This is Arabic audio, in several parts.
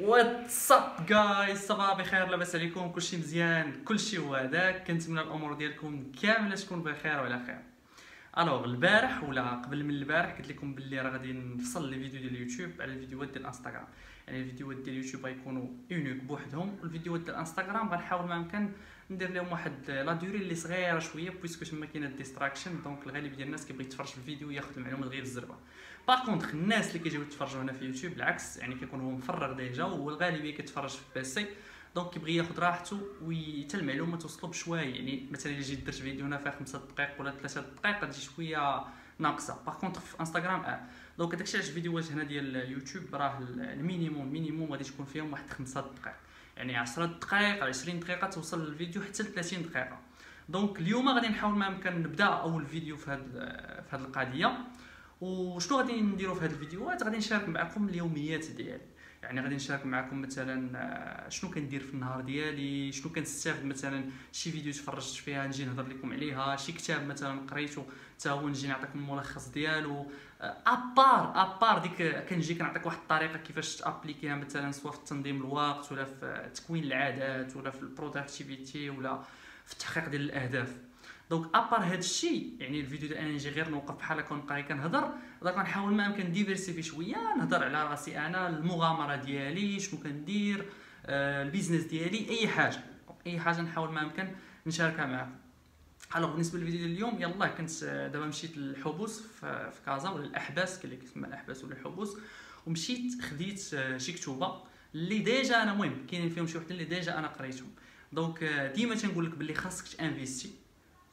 what's up guys صباح بخير لاباس عليكم كلشي مزيان كلشي هو هذاك كنتمنى الأمور ديالكم كامله تكون بخير وعلى خير alors البارح ولا قبل من البارح قلت لكم باللي راه غادي نفصل لي فيديو ديال اليوتيوب على الفيديوهات ديال الانستغرام يعني الفيديوهات ديال اليوتيوب غيكونوا uniques بوحدهم والفيديوهات ديال الانستغرام غنحاول ما امكن ندير لهم واحد la durée اللي صغيرة شوية puisque تما كاينة distraction donc الغالب ديال الناس كيبغي يتفرج في الفيديو ياخذ المعلومات غير بالزربه par contre الناس اللي كيجيو يتفرجوا هنا في يوتيوب بالعكس يعني كيكون هو مفرغ déjà والغالبيه كيتفرج في PC donc كيبغي ياخذ راحته وحتى المعلومة توصلو بشوية يعني مثلا إلا جيت درت فيديو هنا فيها خمسة دقائق ولا ثلاثة دقائق غتجي شوية ناقصة. par contre في انستغرام آه. donc داكشي علاش الفيديوهات هنا ديال اليوتيوب راه ال minimum minimum غادي تكون فيهم واحد خمسة دقائق. يعني 10 دقائق 20 دقيقة توصل الفيديو حتى ل 30 دقيقة. donc اليوم غادي نحاول ما امكن نبدأ أول فيديو في هذه في هذه القضية. وشنو غادي نديرو في هذه الفيديوهات؟ غادي نشارك معكم اليوميات ديالي. يعني غادي نشارك معكم مثلا آه، شنو كندير في النهار ديالي؟ شنو كنستافد مثلا؟ شي فيديو تفرجت فيها نجي نهضر لكم عليها. شي كتاب مثلا قريته حتى هو نجي نعطيكم الملخص ديالو. à part آه، à part ديك كنجي كنعطيك واحد الطريقة كيفاش تappliquيها مثلا سواء في تنظيم الوقت ولا في تكوين العادات ولا في ال productivité ولا في التحقيق ديال الأهداف. donc à part هذا الشيء يعني الفيديو ديال أنا نجي غير نوقف بحال هكا ونبقى كنهضر donc غنحاول ما امكن diversifier شوية نهضر على راسي أنا المغامرة ديالي شنو كندير آه ال business ديالي أي حاجة. أي حاجة نحاول ما امكن نشاركها معكم alors بالنسبة للفيديو ديال اليوم يلا كنت دابا مشيت للحبوس في كازا ولا الأحباس كاين اللي كيسمى الأحباس ولا الحبوس. ومشيت خديت آه، شي كتوبة اللي déjà أنا المهم كاينين فيهم شي وحدين اللي déjà أنا قريتهم. donc آه، ديما تنقول لك باللي خاصك ت investi.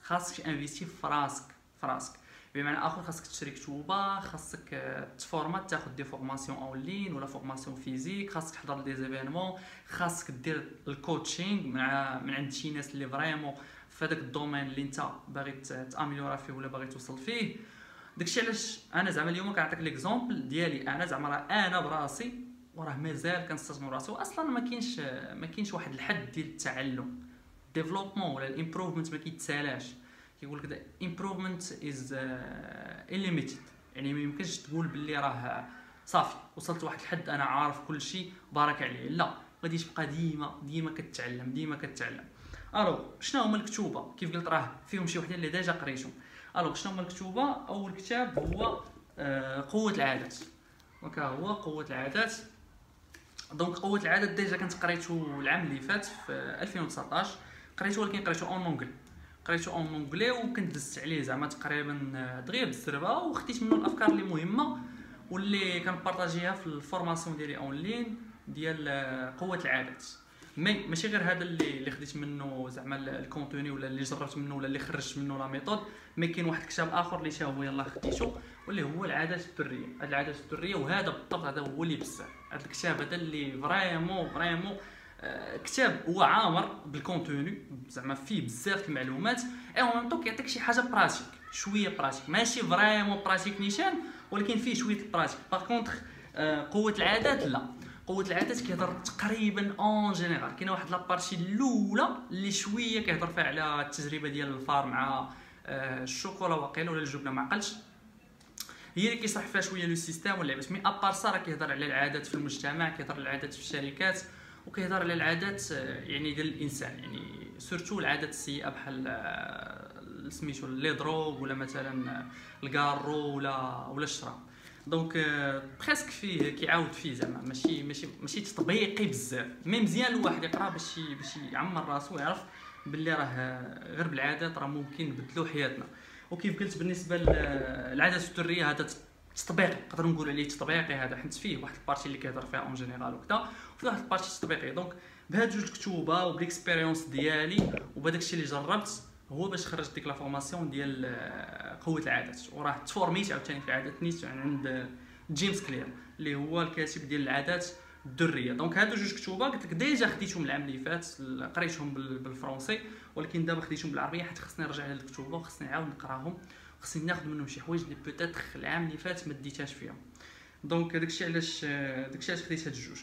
خاصك investi في راسك بمعنى آخر خاصك تشري كتوبه خاصك آه، تفورما ت تاخذ des formations en ligne ولا formation physique خاصك تحضر des événements خاصك دير ال coaching مع من عند شي ناس اللي vraiment في هذاك ال domaine اللي انت باغي ت améliorer فيه ولا باغي توصل فيه. داكشي علاش أنا زعما اليوم كنعطيك l'exemple ديالي أنا زعما راه أنا براسي وراه مازال كنستثمر راسي واصلا ما كاينش ما كاينش واحد الحد ديال التعلم. développement ولا ال improvement ما كيتسالاش كيقول لك improvement is unlimited يعني ما يمكنش تقول باللي راه صافي. وصلت لواحد الحد أنا عارف كل شيء بارك عليه. لا غادي تبقى ديما ديما كتعلم ديما كتعلم. ألو شنو هما الكتوبة؟ كيف قلت راه فيهم شي وحدين اللي déjà قريتهم. ألو شنو هما الكتوبة؟ أول كتاب هو آه قوة العادات donc هو قوة العادات donc قوة العادات déjà كنت قريته العام اللي فات في 2019 قريته ولكن قريته en anglais قريته en anglais وكنت دزت عليه زعما تقريبا آه، دغيا بالزربه وخديت منه الأفكار اللي مهمة واللي كن partager ها في ال formation ديالي en ligne ديال آه، قوة العادات mais ماشي غير هذا اللي اللي خديت منه زعما ال contenu ولا اللي جربت منه ولا اللي خرجت منه la méthode mais كاين واحد الكتاب آخر اللي هو يلاه خديته واللي هو العادات الذرية. هاد العادات الذرية وهذا بالضبط هذا هو اللي بزاف. هذا الكتاب هذا اللي vraiment vraiment كتاب هو عامر بال contenu زعما فيه بزاف المعلومات إي اون طون كيعطيك شي حاجة pratique شوية pratique ماشي vraiment pratique نيشان ولكن فيه شوية ال pratique par contre آه، قوة العادات لا. قوة العادات كيهضر تقريبا en général كاينة واحد la partie الأولى اللي شوية كيهضر فيها على التجربة ديال الفار مع آه، الشوكولا واقيلا ولا الجبنة ما عقلتش هي اللي كيشرح فيها شوية le système واللعبات mais à part ça راه كيهضر على العادات في المجتمع كيهضر على العادات في الشركات. وكيهضر على العادات آه، يعني ديال الإنسان. يعني surtout العادات السيئة بحال آه، سميتو les drogues ولا مثلا الكارو ولا ولا الشراب. donc presque فيه كيعاود فيه زعما. ماشي ماشي ماشي تطبيقي بزاف. mais مزيان الواحد يقرأ باش باش يعمر راسو ويعرف باللي راه غير بالعادات راه ممكن نبدلو حياتنا. وكيف قلت بالنسبة للعادات السرية هذا تطبيقي نقدر نقول عليه تطبيقي هذا حيت فيه واحد ال partie اللي كيهضر فيها en général وكذا وفي واحد partie تطبيقي donc بهاد جوج كتوبة وب l'expérience ديالي وبهداك الشيء اللي جربت هو باش خرجت ديك la formation ديال آه، قوة العادات. وراه ت formé ت عاوتاني في العادات نيت عند جيمس كلير اللي هو الكاتب ديال العادات الذرية. donc هادو جوج كتوبة قلت لك déjà خديتهم العام اللي فات قريتهم بالفرنسي ولكن دابا خديتهم بالعربية حيت خصني نرجع لهاد الكتوبة وخصني نعاود نقراهم. خصني ناخذ منهم شي حوايج اللي peut-être العام اللي فات ما ديتهاش فيهم. donc داكشي علاش داكشي علاش خديت هاد الجوج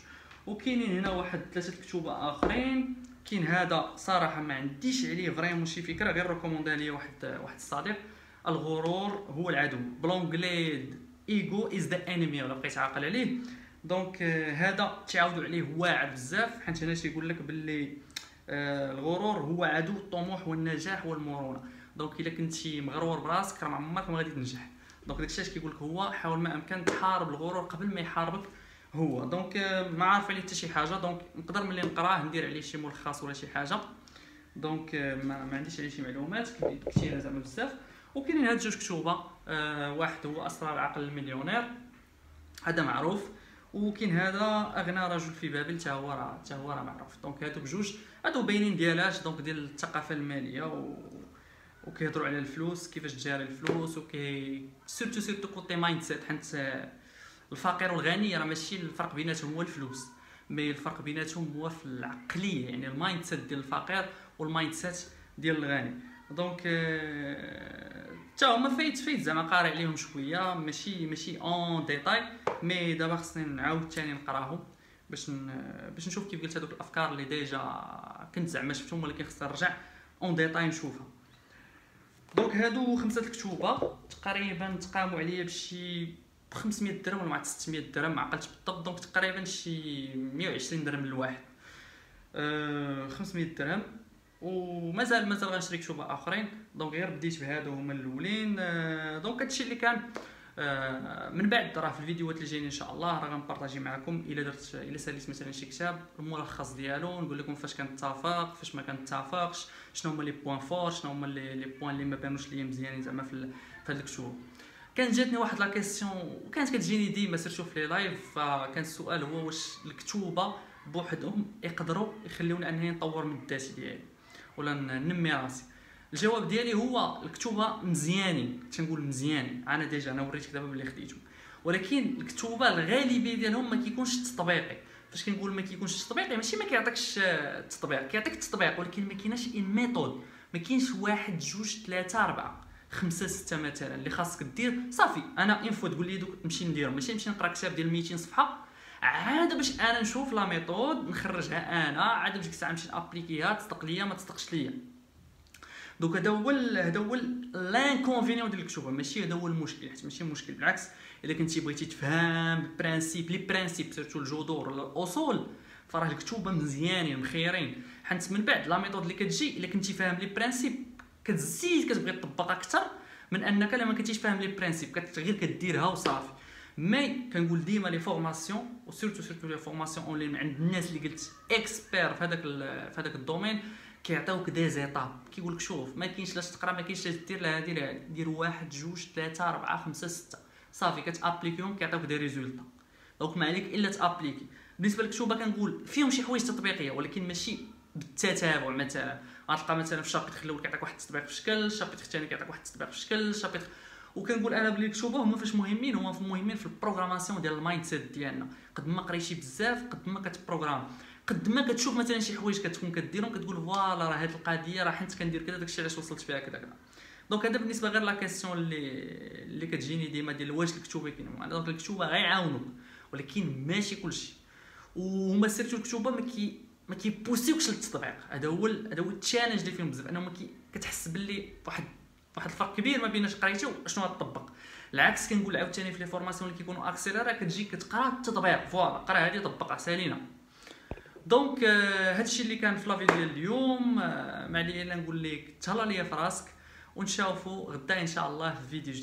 وكاينين هنا واحد ثلاثة كتوبه آخرين. كاين هذا صراحة ما عنديش عليه vraiment شي فكرة غير recommandé لي واحد واحد الصديق. الغرور هو العدو. ب l'anglais ego is the enemy ولا بقيت عاقل عليه. donc هذا تعاودوا عليه واعر بزاف. حيت هنا تيقول لك باللي آه، الغرور هو عدو الطموح والنجاح والمرونة. donc إلا كنتي مغرور براسك راه ما عمرك ما غادي تنجح. donc داكشي اش كيقول لك هو حاول ما أمكن تحارب الغرور قبل ما يحاربك هو. donc آه، ما عارف عليه حتى شي حاجة. donc نقدر ملي نقراه ندير عليه شي ملخص ولا شي حاجة. donc ما, ما عنديش عليه شي معلومات كثيرة زعما بزاف. وكاينين هاد جوج كتوبة آه واحد هو أسرار عقل المليونير. هذا معروف. وكاين هذا أغنى رجل في بابل حتى هو راه حتى هو راه معروف. donc هادو بجوج هادو باينين ديالاش donc ديال الثقافة المالية و وكيهضروا على الفلوس كيفاش تجاري الفلوس وكي surtout surtout côté mindset حيت الفقير والغني راه ماشي الفرق بيناتهم هو الفلوس. mais الفرق بيناتهم هو في العقلية يعني ال mindset ديال الفقير وال mindset ديال الغني. donc حتى هما فايت فايت زعما قاري عليهم شوية ماشي ماشي en détail mais دابا خصني نعاود ثاني نقراهم باش باش نشوف كيف قلت هذوك الأفكار اللي déjà كنت زعما شفتهم ولكن خصني نرجع en détail نشوفها. donc هادو خمسة الكتوبة تقريبا تقاموا عليا بشي 500 درهم مع 600 درهم ما عقلتش بالضبط donc تقريبا شي 120 درهم للواحد أه 500 درهم. ومازال مازال غنشري كتوبة آخرين. donc غير بديت بهادو هما الأولين. أه donc هادشي اللي كان. من بعد راه في الفيديوهات اللي جايين إن شاء الله راه غن partager معكم إلا درت إلا ساليت مثلا شي كتاب الملخص ديالو نقول لكم فاش كنتفق فاش ما كنتفقش شنو هما les points forts شنو هما les points اللي ما بانوش ليا مزيانين زعما في هاد الكتب. كان جاتني واحد la question وكانت كتجيني ديما surtout في les lives فكان السؤال هو واش الكتوبة بوحدهم يقدروا يخليوني أنني نطور من الذات ديالي ولا ننمي راسي. الجواب ديالي هو الكتوبة مزيانين تنقول مزيانين أنا déjà أنا وريتك دابا بلي خديتهم ولكن الكتوبة الغالبية ديالهم ما كيكونش تطبيقي. فاش كنقول ما كيكونش تطبيقي ماشي ما كيعطيكش التطبيق كيعطيك التطبيق ولكن ما كايناش une méthode ما كاينش واحد جوج ثلاثة أربعة خمسة ستة مثلا. اللي خاصك دير صافي. أنا انفو تقول لي دوك نمشي نديرهم. ماشي نمشي نقرأ كتاب ديال 200 صفحة. عاد باش أنا نشوف la méthode نخرجها أنا. عاد ديك الساعة نمشي نأبليكيها تصدق ليا ما تصدقش ليا. donc هذا هو هذا هو l'inconvénient ديال الكتوبه ماشي هذا هو المشكل حيت ماشي مشكل بالعكس إلا كنتي بغيتي تفهم ال principe les principes surtout الجذور الاصول فراه الكتوبة مزيانين مخيرين. حيت من بعد la méthode اللي كتجي إلا كنتي فاهم les principes كتزيد كتبغي تطبق أكثر من أنك لما كنتيش فاهم les principes غير كديرها وصافي. mais كنقول ديما les formations و surtout surtout les formations en ligne عند الناس اللي قلت expert في هذاك في هذاك ال domaine كيعطيوك des étapes كيقول لك شوف ما كاينش لاش تقرا ما كاينش لاش دير لا لا دير واحد جوج ثلاثة أربعة خمسة ستة. صافي كتأبليكيهم كيعطيوك des résultats. donc ما عليك إلا تأبليكي. بالنسبة للكتوبه كنقول فيهم شي حوايج تطبيقية ولكن ماشي بالتتابع. مثلا غتلقى مثلا في ال chapitre الأول كيعطيك واحد التطبيق في شكل ال chapitre الثاني كيعطيك واحد التطبيق في شكل ال chapitre وكنقول أنا بلي الكتوبه هما فاش مهمين هما مهمين في ال programmation ديال ال mindset ديالنا. قد ما قريتي بزاف قد ما كتبروغرام. قد ما كتشوف مثلا شي حوايج كتكون كديرهم كتقول voilà راه هاد القضية راه حنت كندير كذا داكشي علاش وصلت فيها كذا كذا donc هذا بالنسبة غير la question اللي اللي كتجيني ديما ديال واش الكتوبه كاينين donc الكتوبة غيعاونوك ولكن ماشي كلشي. وهما surtout الكتوبة ما كي ما كيبوسيوكش للتطبيق. هذا هو هذا هو ال challenge اللي فيهم بزاف انه كي كتحس باللي واحد واحد الفرق كبير ما بين اش قريتي وشنو غتطبق العكس كنقول عاوتاني في les formations اللي كيكونوا accélérées كتجي كتقرا التطبيق voilà قرا هذه طبقها سالينا. donc آه هادشي اللي كان في la vidéo ديال اليوم آه ما عليا الا نقول لك تهلا ليا في راسك ونشوفوا غدا إن شاء الله في فيديو جديد.